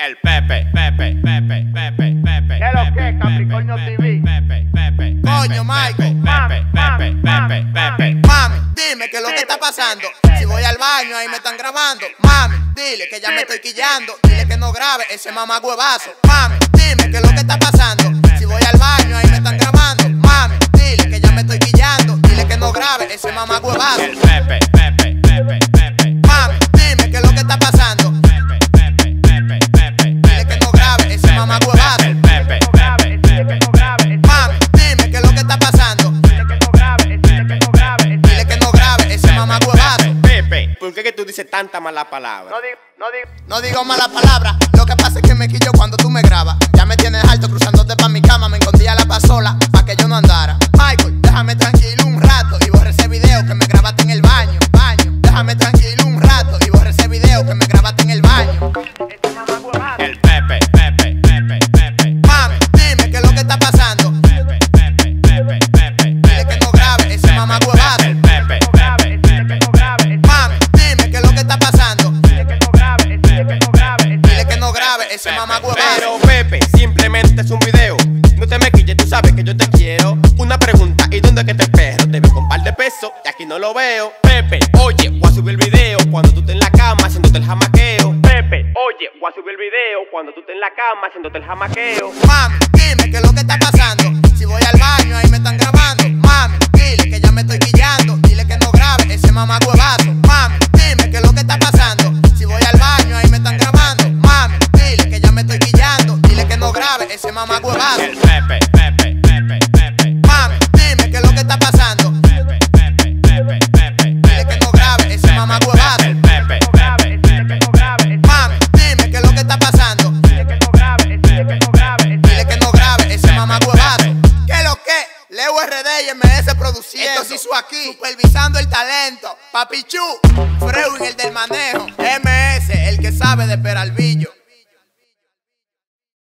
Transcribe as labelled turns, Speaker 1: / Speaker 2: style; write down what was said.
Speaker 1: El Pepe, Pepe, Pepe, Pepe, Pepe.
Speaker 2: ¿Qué lo que, Capricornio TV?
Speaker 1: Pepe, Pepe,
Speaker 3: Coño, Michael.
Speaker 1: Pepe, Pepe, Pepe, Pepe.
Speaker 3: Mami, dime qué es lo que está pasando. Si voy al baño, ahí me están grabando. Mami, dile que ya me estoy quillando. Dile que no grabe ese mamá huevazo. Mami, dime qué es lo que está pasando.
Speaker 1: Dices tanta mala palabra?
Speaker 2: No digo, no digo.
Speaker 3: No digo mala palabra, lo que pasa es que me quillo cuando tú me grabas. Ya me tienes alto cruzándote pa' mi cama, me escondía la pasola pa' que yo no andara. Michael, déjame tranquilo un rato y borra ese video que me grabaste en el baño. Baño, déjame tranquilo ese.
Speaker 1: Pero Pepe, simplemente es un video. No te me quilles, tú sabes que yo te quiero. Una pregunta, ¿y dónde que te espero? Te veo con par de pesos y aquí no lo veo. Pepe, oye, voy a subir el video cuando tú estés en la cama haciéndote el jamaqueo. Pepe, oye, voy a subir el video cuando tú estés en la cama haciéndote el jamaqueo.
Speaker 3: Mami, dime qué es lo que está pasando. Si voy al baño, ahí me están grabando. Mami, dile que ya me estoy quillando. Dile que no grabe ese mamá MS produciendo. Esto se hizo aquí, supervisando el talento. Papichu, Freud el del manejo. MS, el que sabe de Peralvillo.